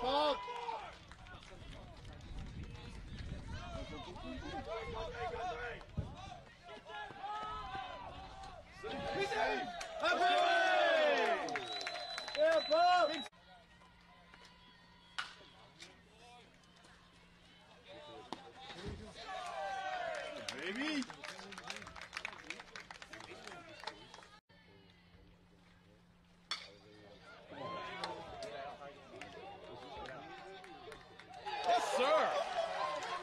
Paul. Baby!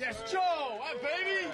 Yes, Joe! Hey, baby!